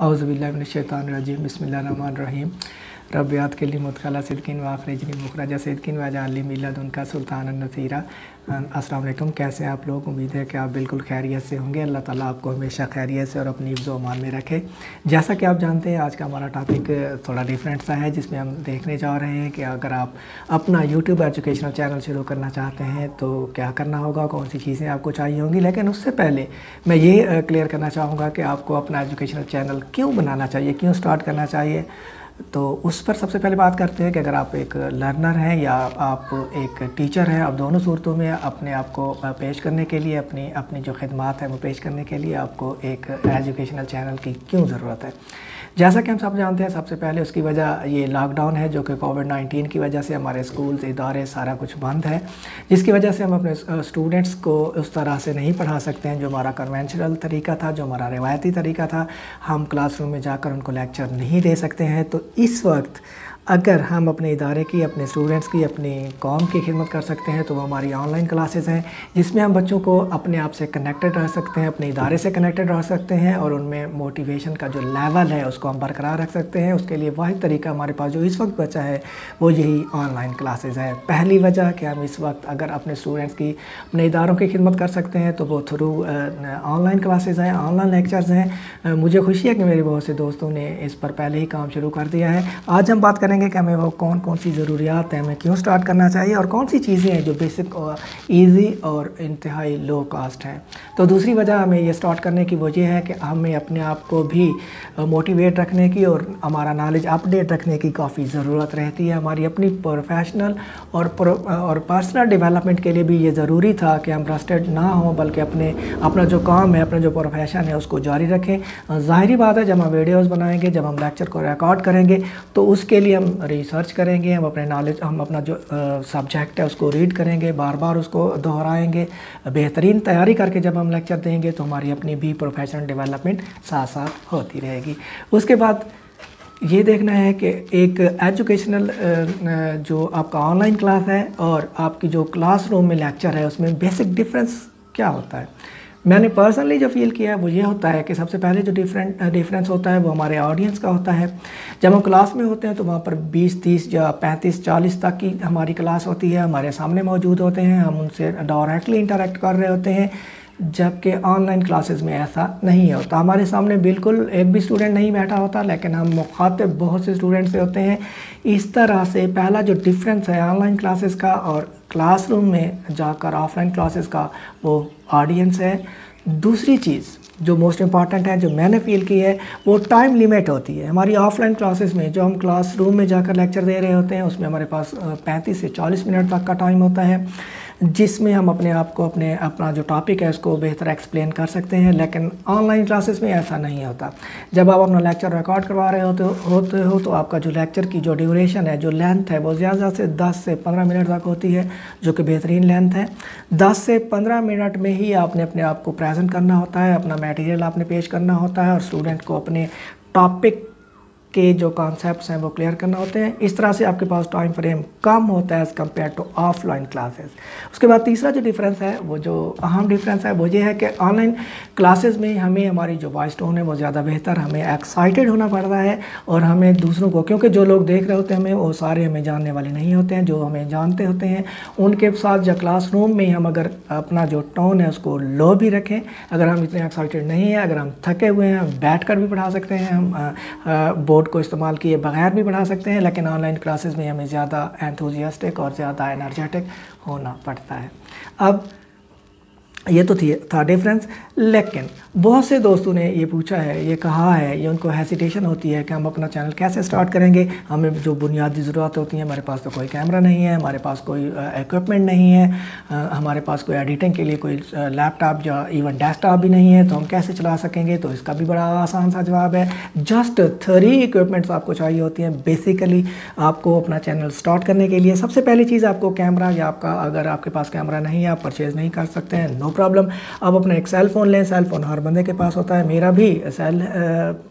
अउज़बिल्लिनशैतानरजीम बसमीम रबियात के लिए मुतखला सिद्किन व आखरजनी मुखराजा सिद्किन व जाली मिलद उनका सुल्तान नसीरा। अस्सलाम वालेकुम। कैसे आप लोग? उम्मीद है कि आप बिल्कुल खैरियत से होंगे। अल्लाह ताला आपको हमेशा खैरियत से और अपनी मान में रखे। जैसा कि आप जानते हैं, आज का हमारा टॉपिक थोड़ा डिफरेंट सा है, जिसमें हम देखने जा रहे हैं कि अगर आप अपना यूट्यूब एजुकेशनल चैनल शुरू करना चाहते हैं तो क्या करना होगा? कौन सी चीज़ें आपको चाहिए होंगी? लेकिन उससे पहले मैं ये क्लियर करना चाहूँगा कि आपको अपना एजुकेशनल चैनल क्यों बनाना चाहिए? क्यों स्टार्ट करना चाहिए? तो उस पर सबसे पहले बात करते हैं कि अगर आप एक लर्नर हैं या आप एक टीचर हैं, आप दोनों सूरतों में अपने आप को पेश करने के लिए, अपनी अपनी जो खदमात हैं वो पेश करने के लिए आपको एक एजुकेशनल चैनल की क्यों ज़रूरत है? जैसा कि हम सब जानते हैं, सबसे पहले उसकी वजह ये लॉकडाउन है, जो कि कोविड 19 की वजह से हमारे स्कूल्स इदारे, सारा कुछ बंद है। जिसकी वजह से हम अपने स्टूडेंट्स को उस तरह से नहीं पढ़ा सकते हैं, जो हमारा कन्वेंशनल तरीका था, जो हमारा रिवायती तरीका था। हम क्लासरूम में जाकर उनको लेक्चर नहीं दे सकते हैं। तो इस वक्त अगर हम अपने इदारे की, अपने स्टूडेंट्स की, अपनी कॉम की खिदमत कर सकते हैं तो वो हमारी ऑनलाइन क्लासेस हैं, जिसमें हम बच्चों को अपने आप से कनेक्टेड रह सकते हैं, अपने इदारे से कनेक्टेड रह सकते हैं, और उनमें मोटिवेशन का जो लेवल है, उसको हम बरकरार रख सकते हैं। उसके लिए वाद तरीका हमारे पास, जो इस वक्त बचा है, वो यही ऑनलाइन क्लासेज है। पहली वजह कि हम इस वक्त अगर अपने स्टूडेंट्स की, अपने इदारों की खिदमत कर सकते हैं तो वो थ्रू ऑनलाइन क्लासेज हैं ऑनलाइन लेक्चर्स हैं। मुझे खुशी है कि मेरे बहुत से दोस्तों ने इस पर पहले ही काम शुरू कर दिया है। आज हम बात करेंगे करेंगे कि हमें वो कौन कौन सी ज़रूरियात हैं हमें क्यों स्टार्ट करना चाहिए और कौन सी चीज़ें हैं जो बेसिक और ईजी और इंतहाई लो कास्ट हैं। तो दूसरी वजह हमें ये स्टार्ट करने की वजह है कि हमें अपने आप को भी मोटिवेट रखने की और हमारा नॉलेज अपडेट रखने की काफ़ी ज़रूरत रहती है। हमारी अपनी प्रोफेशनल और प्रो, और पर्सनल डेवलपमेंट के लिए भी ये ज़रूरी था कि हम रस्टेड ना हों बल्कि अपने अपना जो काम है अपना जो प्रोफेशन है उसको जारी रखें। ज़ाहरी बात है जब हम वीडियोज़ बनाएँगे जब हम लेक्चर को रिकॉर्ड करेंगे तो उसके लिए हम रिसर्च करेंगे, हम अपने नॉलेज हम अपना जो सब्जेक्ट है उसको रीड करेंगे बार बार उसको दोहराएँगे। बेहतरीन तैयारी करके जब हम लेक्चर देंगे तो हमारी अपनी भी प्रोफेशनल डेवलपमेंट साथ साथ होती रहेगी। उसके बाद ये देखना है कि एक एजुकेशनल जो आपका ऑनलाइन क्लास है और आपकी जो क्लासरूम में लेक्चर है, उसमें बेसिक डिफरेंस क्या होता है? मैंने पर्सनली जो फील किया है, वो ये होता है कि सबसे पहले जो डिफरेंट डिफरेंस होता है, वो हमारे ऑडियंस का होता है। जब हम क्लास में होते हैं तो वहाँ पर 20 30 या 35 40 तक की हमारी क्लास होती है, हमारे सामने मौजूद होते हैं, हम उनसे डायरेक्टली इंटरेक्ट कर रहे होते हैं, जबकि ऑनलाइन क्लासेस में ऐसा नहीं होता। हमारे सामने बिल्कुल एक भी स्टूडेंट नहीं बैठा होता, लेकिन हम मुखातिब बहुत से स्टूडेंट से होते हैं। इस तरह से पहला जो डिफरेंस है ऑनलाइन क्लासेस का और क्लासरूम में जाकर ऑफलाइन क्लासेस का वो ऑडियंस है। दूसरी चीज़ जो मोस्ट इंपॉर्टेंट है, जो मैंने फील की है, वो टाइम लिमिट होती है। हमारी ऑफलाइन क्लासेस में जो हम क्लासरूम में जाकर लेक्चर दे रहे होते हैं, उसमें हमारे पास 35 से 40 मिनट तक का टाइम होता है। जिसमें हम अपने आप को, अपने अपना जो टॉपिक है, उसको बेहतर एक्सप्लेन कर सकते हैं, लेकिन ऑनलाइन क्लासेस में ऐसा नहीं होता। जब आप अपना लेक्चर रिकॉर्ड करवा रहे होते होते हो तो आपका जो लेक्चर की जो ड्यूरेशन है, जो लेंथ है, वो ज़्यादा से 10 से 15 मिनट तक होती है, जो कि बेहतरीन लेंथ है। 10 से 15 मिनट में ही आपने अपने आप को प्रेजेंट करना होता है, अपना मटेरियल आपने पेश करना होता है, और स्टूडेंट को अपने टॉपिक के जो कॉन्सेप्ट हैं वो क्लियर करना होते हैं। इस तरह से आपके पास टाइम फ्रेम कम होता है as compare to offline classes उसके बाद तीसरा जो डिफरेंस है, वो जो अहम डिफरेंस है, वो ये है कि ऑनलाइन क्लासेस में हमें हमारी जो वॉइस टोन है वो ज़्यादा बेहतर, हमें एक्साइटेड होना पड़ता है और हमें दूसरों को, क्योंकि जो लोग देख रहे होते हैं हमें, वो सारे हमें जानने वाले नहीं होते हैं, जो हमें जानते होते हैं, उनके साथ जो क्लासरूम में हम अगर अपना जो टोन है उसको लो भी रखें, अगर हम इतने एक्साइटेड नहीं हैं, अगर हम थके हुए हैं बैठ भी पढ़ा सकते हैं, हम बोर्ड को इस्तेमाल किए बगैर भी बढ़ा सकते हैं, लेकिन ऑनलाइन क्लासेस में हमें ज़्यादा एंथुजियास्टिक और ज़्यादा एनर्जेटिक होना पड़ता है। अब ये तो थी था डिफरेंस लेकिन बहुत से दोस्तों ने ये पूछा है, ये कहा है, ये उनको हेसिटेशन होती है कि हम अपना चैनल कैसे स्टार्ट करेंगे? हमें जो बुनियादी ज़रूरत होती है, हमारे पास तो कोई कैमरा नहीं है, हमारे पास कोई इक्विपमेंट नहीं है हमारे पास कोई एडिटिंग के लिए कोई लैपटॉप या इवन डेस्कटॉप भी नहीं है तो हम कैसे चला सकेंगे? तो इसका भी बड़ा आसान सा जवाब है। जस्ट थ्री इक्विपमेंट्स आपको चाहिए होती हैं। बेसिकली आपको अपना चैनल स्टार्ट करने के लिए सबसे पहली चीज़ आपको कैमरा या आपका, अगर आपके पास कैमरा नहीं है, आप परचेज़ नहीं कर सकते हैं। नो प्रॉब्लम आप अपना एक सेल फ़ोन लें सेल फ़ोन हर बंदे के पास होता है। मेरा भी सेल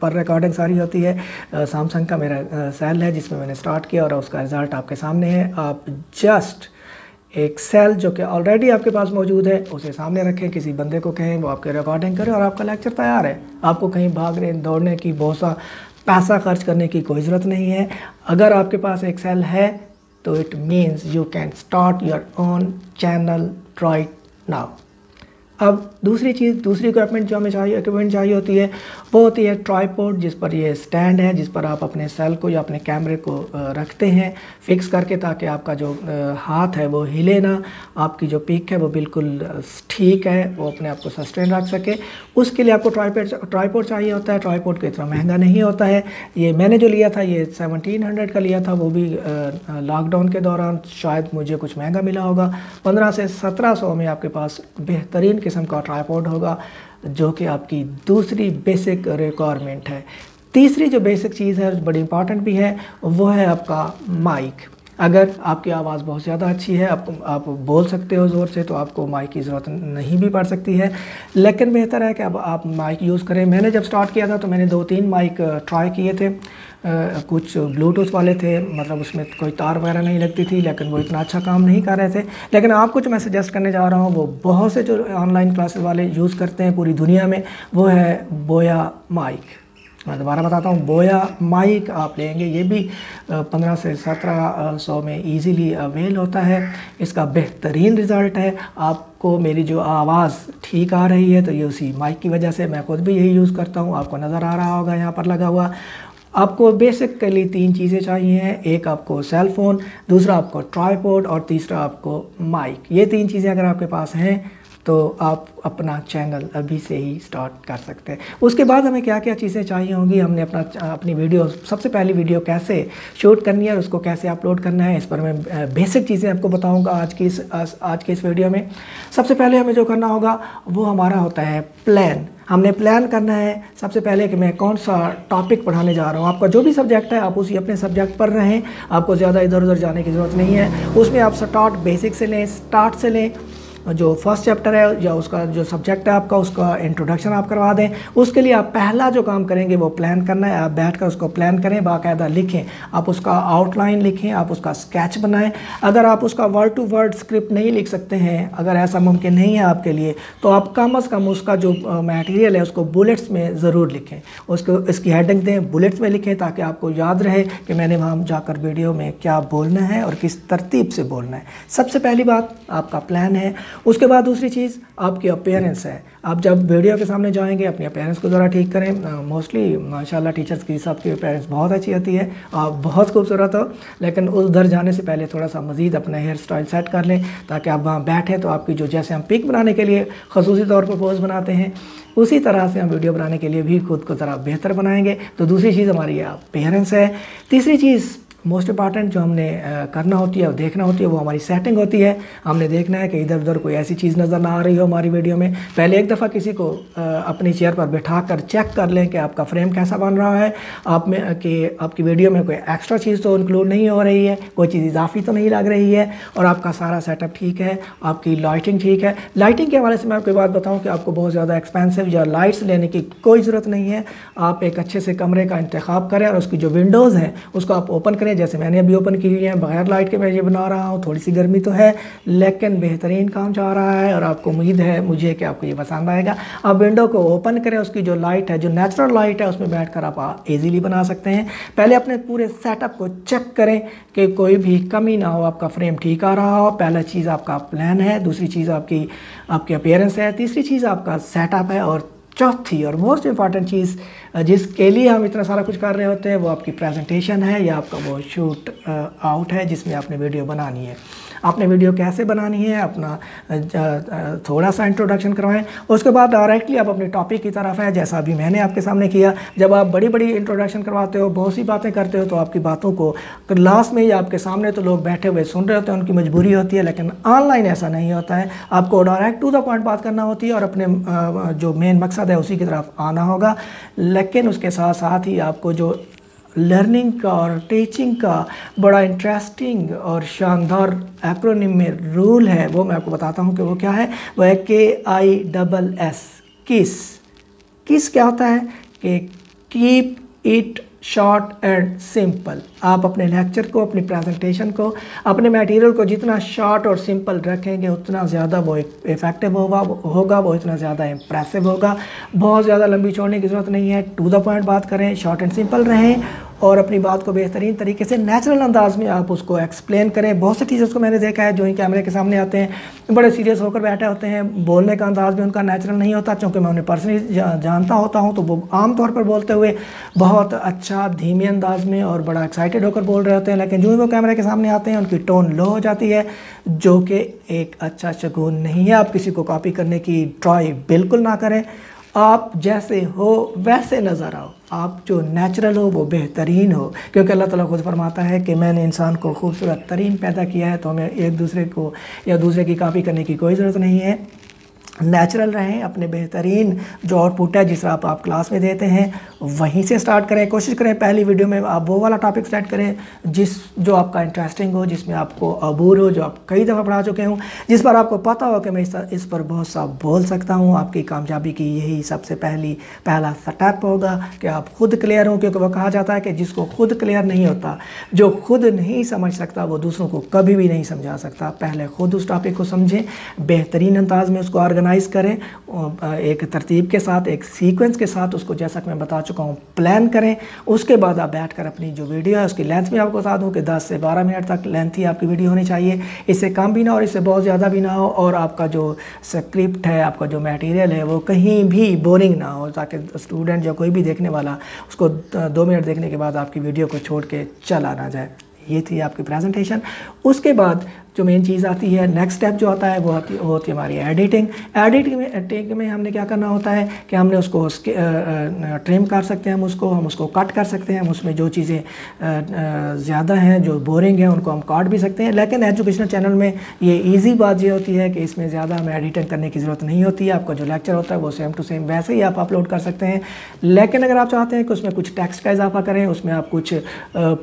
पर रिकॉर्डिंग सारी होती है। सैमसंग का मेरा सेल है जिसमें मैंने स्टार्ट किया और उसका रिज़ल्ट आपके सामने है। आप जस्ट एक सेल जो कि ऑलरेडी आपके पास मौजूद है, उसे सामने रखें, किसी बंदे को कहें, वो आपके रिकॉर्डिंग करें और आपका लेक्चर तैयार है। आपको कहीं भागने दौड़ने की बहुत सा पैसा खर्च करने की कोई ज़रूरत नहीं है। अगर आपके पास एक सेल है तो it means you can start your own channel right now अब दूसरी चीज़, दूसरी इक्विपमेंट जो हमें चाहिए इक्विपमेंट चाहिए होती है, वो होती है ट्राईपोर्ट जिस पर ये स्टैंड है, जिस पर आप अपने सेल को या अपने कैमरे को रखते हैं फिक्स करके ताकि आपका जो हाथ है वो हिले ना, आपकी जो पिक है वो बिल्कुल ठीक है, वो अपने आप को सस्टेन रख सके। उसके लिए आपको ट्राईपोर्ट ट्राईपोर्ट चाहिए होता है। ट्राईपोर्ट को इतना महँगा नहीं होता है। ये मैंने जो लिया था, ये सेवनटीन हंड्रेड का लिया था, वो भी लॉकडाउन के दौरान शायद मुझे कुछ महँगा मिला होगा। पंद्रह से सत्रह सौ में आपके पास बेहतरीन किस्म का ट्राईपोर्ट होगा, जो कि आपकी दूसरी बेसिक रिक्वायरमेंट है। तीसरी जो बेसिक चीज़ है बड़ी इंपॉर्टेंट भी है, वो है आपका माइक अगर आपकी आवाज़ बहुत ज़्यादा अच्छी है, आप आप बोल सकते हो ज़ोर से तो आपको माइक की ज़रूरत नहीं भी पड़ सकती है। लेकिन बेहतर है कि अब आप माइक यूज़ करें। मैंने जब स्टार्ट किया था तो मैंने दो तीन माइक ट्राई किए थे। कुछ ब्लूटूथ वाले थे मतलब उसमें कोई तार वगैरह नहीं लगती थी, लेकिन वो इतना अच्छा काम नहीं कर रहे थे। लेकिन आपको जो मैं सजेस्ट करने जा रहा हूँ, वो बहुत से जो ऑनलाइन क्लासेस वाले यूज़ करते हैं पूरी दुनिया में, वो है बोया माइक मैं दोबारा बताता हूँ बोया माइक आप लेंगे, ये भी पंद्रह से सत्रह सौ में इजीली अवेल होता है। इसका बेहतरीन रिज़ल्ट है। आपको मेरी जो आवाज़ ठीक आ रही है तो ये उसी माइक की वजह से मैं खुद भी यही यूज़ करता हूँ। आपको नज़र आ रहा होगा, यहाँ पर लगा हुआ। आपको बेसिकली तीन चीज़ें चाहिए हैं। एक आपको सेल फ़ोन दूसरा आपको ट्राईपोर्ड और तीसरा आपको माइक ये तीन चीज़ें अगर आपके पास हैं तो आप अपना चैनल अभी से ही स्टार्ट कर सकते हैं। उसके बाद हमें क्या क्या चीज़ें चाहिए होंगी? हमने अपना, अपनी वीडियो सबसे पहली वीडियो कैसे शूट करनी है और उसको कैसे अपलोड करना है, इस पर मैं बेसिक चीज़ें आपको बताऊँगा आज की इस, आज के इस वीडियो में। सबसे पहले हमें जो करना होगा, वो हमारा होता है प्लान हमने प्लान करना है सबसे पहले कि मैं कौन सा टॉपिक पढ़ाने जा रहा हूँ। आपका जो भी सब्जेक्ट है, आप उसी अपने सब्जेक्ट पर रहें। आपको ज़्यादा इधर उधर जाने की ज़रूरत नहीं है। उसमें आप स्टार्ट बेसिक से लें स्टार्ट से लें। जो फ़र्स्ट चैप्टर है या उसका जो सब्जेक्ट है आपका, उसका इंट्रोडक्शन आप करवा दें। उसके लिए आप पहला जो काम करेंगे वो प्लान करना है। आप बैठ कर उसको प्लान करें, बाकायदा लिखें। आप उसका आउटलाइन लिखें, आप उसका स्केच बनाएँ। अगर आप उसका वर्ड टू वर्ड स्क्रिप्ट नहीं लिख सकते हैं, अगर ऐसा मुमकिन नहीं है आपके लिए तो आप कम अज़ कम उसका जो मटेरियल है, उसको बुलेट्स में ज़रूर लिखें। उसको, इसकी हेडिंग दें बुलेट्स में लिखें, ताकि आपको याद रहे कि मैंने वहाँ जाकर वीडियो में क्या बोलना है और किस तरतीब से बोलना है। सबसे पहली बात, आपका प्लान है। उसके बाद दूसरी चीज़, आपकी अपेयरेंस है। आप जब वीडियो के सामने जाएँगे, अपनी अपेयरेंस को ज़रा ठीक करें। मोस्टली माशाल्लाह टीचर्स की, सबकी अपेयरेंस बहुत अच्छी होती है। आप बहुत खूबसूरत हो, लेकिन उधर जाने से पहले थोड़ा सा मज़ीद अपना हेयर स्टाइल सेट कर लें, ताकि आप वहाँ बैठें तो आपकी जो, जैसे हम पिक बनाने के लिए खसूसी तौर पर पोज बनाते हैं, उसी तरह से हम वीडियो बनाने के लिए भी खुद को ज़रा बेहतर बनाएँगे। तो दूसरी चीज़ हमारी अपेयरेंस है। तीसरी चीज़ मोस्ट इंपॉर्टेंट जो हमने करना होती है और देखना होती है, वो हमारी सेटिंग होती है। हमने देखना है कि इधर उधर कोई ऐसी चीज़ नज़र ना आ रही हो हमारी वीडियो में। पहले एक दफ़ा किसी को अपनी चेयर पर बैठा कर चेक कर लें कि आपका फ्रेम कैसा बन रहा है। आप में, कि आपकी वीडियो में कोई एक्स्ट्रा चीज़ तो इंक्लूड नहीं हो रही है, कोई चीज़ इजाफी तो नहीं लग रही है और आपका सारा सेटअप ठीक है, आपकी लाइटिंग ठीक है। लाइटिंग के हवाले से मैं आपको बात बताऊँ कि आपको बहुत ज़्यादा एक्सपेंसिव या लाइट्स लेने की कोई ज़रूरत नहीं है। आप एक अच्छे से कमरे का इंतखब करें और उसकी जो विंडोज़ हैं, उसको आप ओपन करें। जैसे मैंने अभी ओपन की हुई है बगैर लाइट के मैं ये बना रहा हूँ, थोड़ी सी गर्मी तो है, लेकिन बेहतरीन काम जा रहा है और आपको उम्मीद है, मुझे कि आपको ये पसंद आएगा। आप विंडो को ओपन करें, उसकी जो लाइट है, जो नेचुरल लाइट है, उसमें बैठ कर आप ईज़िली बना सकते हैं। पहले अपने पूरे सेटअप को चेक करें कि कोई भी कमी ना हो, आपका फ्रेम ठीक आ रहा हो। पहला चीज़ आपका प्लान है, दूसरी चीज़ आपकी आपकी अपेयरेंस है, तीसरी चीज़ आपका सेटअप है और चौथी और मोस्ट इंपॉर्टेंट चीज़ जिसके लिए हम इतना सारा कुछ कर रहे होते हैं, वो आपकी प्रेजेंटेशन है या आपका वो शूट आउट है जिसमें आपने वीडियो बनानी है। आपने वीडियो कैसे बनानी है, अपना थोड़ा सा इंट्रोडक्शन करवाएँ। उसके बाद डायरेक्टली आप अपने टॉपिक की तरफ़ हैं, जैसा अभी मैंने आपके सामने किया। जब आप बड़ी बड़ी इंट्रोडक्शन करवाते हो, बहुत सी बातें करते हो तो आपकी बातों को क्लास में ही आपके सामने तो लोग बैठे हुए सुन रहे होते हैं, उनकी मजबूरी होती है, लेकिन ऑनलाइन ऐसा नहीं होता है। आपको डायरेक्ट टू द पॉइंट बात करना होती है और अपने जो मेन मकसद है, उसी की तरफ़ आना होगा। लेकिन उसके साथ साथ ही आपको जो लर्निंग का और टीचिंग का बड़ा इंटरेस्टिंग और शानदार एक्रोनिम में रूल है। वो मैं आपको बताता हूँ कि वो क्या है। वो है के आई डबल एस किस किस क्या होता है? कि keep it short and simple आप अपने लेक्चर को, अपनी प्रेजेंटेशन को, अपने मटेरियल को जितना शॉर्ट और सिंपल रखेंगे, उतना ज़्यादा वो इफ़ेक्टिव होगा होगा, वो इतना ज़्यादा इम्प्रेसिव होगा। बहुत ज़्यादा लंबी छोड़ने की ज़रूरत नहीं है। टू द पॉइंट बात करें शॉर्ट एंड सिंपल रहें। और अपनी बात को बेहतरीन तरीके से नेचुरल अंदाज में आप उसको एक्सप्लेन करें। बहुत से टीचर्स को मैंने देखा है जो ही कैमरे के सामने आते हैं। बड़े सीरियस होकर बैठे होते हैं। बोलने का अंदाज भी उनका नेचुरल नहीं होता, क्योंकि मैं उन्हें पर्सनली जानता होता हूँ तो वो आम तौर पर बोलते हुए बहुत अच्छा धीमे अंदाज में और बड़ा एक्साइटेड होकर बोल रहे होते हैं। लेकिन जो ही वो कैमरे के सामने आते हैं, उनकी टोन लो हो जाती है, जो कि एक अच्छा शगुन नहीं है। आप किसी को कॉपी करने की ट्राई बिल्कुल ना करें। आप जैसे हो, वैसे नज़र आओ। आप जो नेचुरल हो, वो बेहतरीन हो। क्योंकि अल्लाह ताला खुद फरमाता है कि मैंने इंसान को खूबसूरत तरीन पैदा किया है तो हमें एक दूसरे को या दूसरे की कापी करने की कोई ज़रूरत नहीं है। नेचुरल रहें, अपने बेहतरीन जो आउटपुट है, जिस आप आप क्लास में देते हैं वहीं से स्टार्ट करें कोशिश करें पहली वीडियो में आप वो वाला टॉपिक सेलेक्ट करें जिस जो आपका इंटरेस्टिंग हो जिसमें आपको अबूर हो जो आप कई दफ़ा पढ़ा चुके हों जिस पर आपको पता हो कि मैं इस, पर बहुत सा बोल सकता हूँ आपकी कामयाबी की यही सबसे पहली पहला स्टेप होगा कि आप खुद क्लियर हों क्योंकि वह कहा जाता है कि जिसको खुद क्लियर नहीं होता जो खुद नहीं समझ सकता वो दूसरों को कभी भी नहीं समझा सकता। पहले खुद उस टॉपिक को समझें बेहतरीन अंदाज में उसको ऑर्गेनाइज़ करें एक तरतीब के साथ एक सीक्वेंस के साथ उसको जैसा कि मैं बता चुका हूँ प्लान करें, उसके बाद आप बैठ कर अपनी जो वीडियो है, उसकी लेंथ भी आपको बता दूँ कि 10 से 12 मिनट तक लेंथ ही आपकी वीडियो होनी चाहिए। इससे कम भी ना और इससे बहुत ज़्यादा भी ना हो और आपका जो स्क्रिप्ट है, आपका जो मटेरियल है, वो कहीं भी बोरिंग ना हो, ताकि स्टूडेंट या कोई भी देखने वाला उसको दो मिनट देखने के बाद आपकी वीडियो को छोड़ के चला ना जाए। ये थी आपकी प्रेजेंटेशन उसके बाद जो मेन चीज़ आती है नेक्स्ट स्टेप जो आता है, वो आती, वो होती है हमारी एडिटिंग एडिटिंग में एडिटिंग में हमने क्या करना होता है कि हमने उसको ट्रिम कर सकते हैं हम उसको हम उसको कट कर सकते हैं, हम उसमें जो चीज़ें ज़्यादा हैं, जो बोरिंग हैं, उनको हम काट भी सकते हैं. लेकिन एजुकेशनल चैनल में ये ईजी बात ये होती है कि इसमें ज़्यादा हमें एडिटिंग करने की ज़रूरत नहीं होती. है आपका जो लेक्चर होता है वो सेम टू सेम वैसे ही आप अपलोड कर सकते हैं. लेकिन अगर आप चाहते हैं कि उसमें कुछ टेक्स्ट का इजाफा करें, उसमें आप कुछ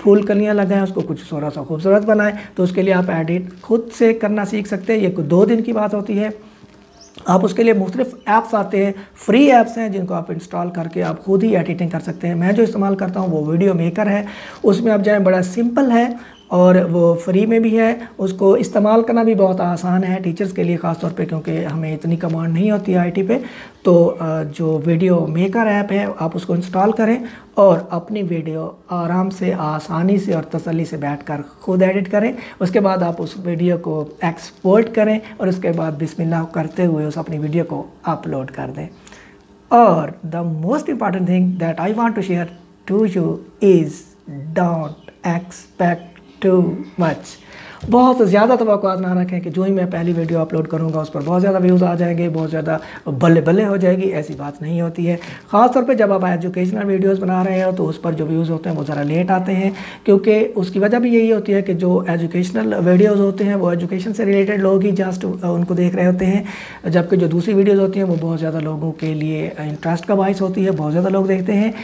फूल कलियाँ लगाएँ, उसको कुछ थोड़ा सा खूबसूरत बनाएँ तो उसके लिए आप एडिट खुद से करना सीख सकते हैं। ये दो दिन की बात होती है। आप उसके लिए मुख्तलिफ़ ऐप्स आते हैं। फ्री ऐप्स हैं जिनको आप इंस्टॉल करके आप खुद ही एडिटिंग कर सकते हैं। मैं जो इस्तेमाल करता हूँ वो वीडियो मेकर है। उसमें आप जाएँ, बड़ा सिंपल है। और वो फ्री में भी है। उसको इस्तेमाल करना भी बहुत आसान है टीचर्स के लिए ख़ास तौर पे क्योंकि हमें इतनी कमांड नहीं होती है आईटी पे। तो जो वीडियो मेकर ऐप है, आप उसको इंस्टॉल करें और अपनी वीडियो आराम से, आसानी से और तसली से बैठकर खुद एडिट करें। उसके बाद आप उस वीडियो को एक्सपोर्ट करें और उसके बाद बिस्मिल्लाह करते हुए उस अपनी वीडियो को अपलोड कर दें। और the most important thing that I want to share to you is don't expect too much बहुत ज़्यादा तो ना रखें कि जो ही मैं पहली वीडियो अपलोड करूँगा, उस पर बहुत ज़्यादा व्यूज़ आ जाएँगे, बहुत ज़्यादा बल्ले बल्ले हो जाएगी, ऐसी बात नहीं होती है। ख़ास तौर पे जब आप एजुकेशनल वीडियोस बना रहे हो तो उस पर जो व्यूज़ होते हैं, वो ज़रा लेट आते हैं, क्योंकि उसकी वजह भी यही होती है कि जो एजुकेशनल वीडियोज़ होते हैं, वो एजुकेशन से रिलेटेड लोग ही जस्ट उनको देख रहे होते हैं, जबकि जो दूसरी वीडियोज़ होती हैं, वो बहुत ज़्यादा लोगों के लिए इंटरेस्ट का बाइस होती है, बहुत ज़्यादा लोग देखते हैं।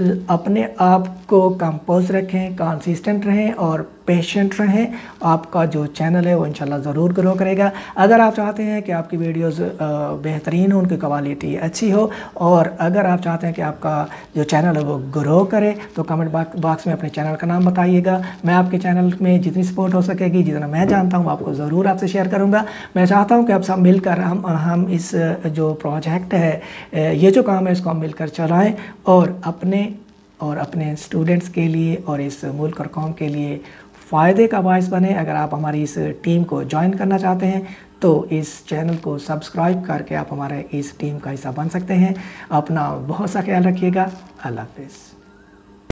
अपने आप को कंपोज रखें कंसिस्टेंट रहें और पेशेंट रहें। आपका जो चैनल है वो इंशाल्लाह ज़रूर ग्रो करेगा। अगर आप चाहते हैं कि आपकी वीडियोस बेहतरीन हो, उनकी क्वालिटी अच्छी हो और अगर आप चाहते हैं कि आपका जो चैनल है वो ग्रो करे तो कमेंट बॉक्स में अपने चैनल का नाम बताइएगा। मैं आपके चैनल में जितनी सपोर्ट हो सकेगी, जितना मैं जानता हूँ, आपको ज़रूर आपसे शेयर करूँगा। मैं चाहता हूँ कि आप सब मिलकर हम हम इस, जो प्रोजेक्ट है ये जो काम है, इसको हम मिलकर चलाएँ और अपने और अपने स्टूडेंट्स के लिए और इस मुल्क और कौम के लिए फ़ायदे का बायस बने। अगर आप हमारी इस टीम को ज्वाइन करना चाहते हैं तो इस चैनल को सब्सक्राइब करके आप हमारे इस टीम का हिस्सा बन सकते हैं। अपना बहुत सा ख्याल रखिएगा। अल्लाह हाफिज़।